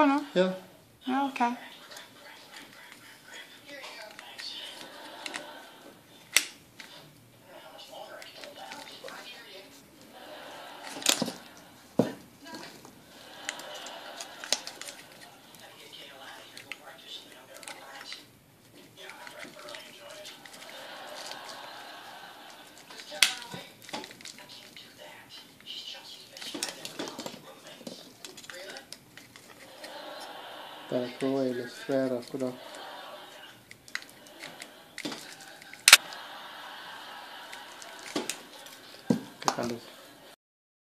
Oh, no? Yeah. Oh, okay. Täältä voi edes svära på det. Kan du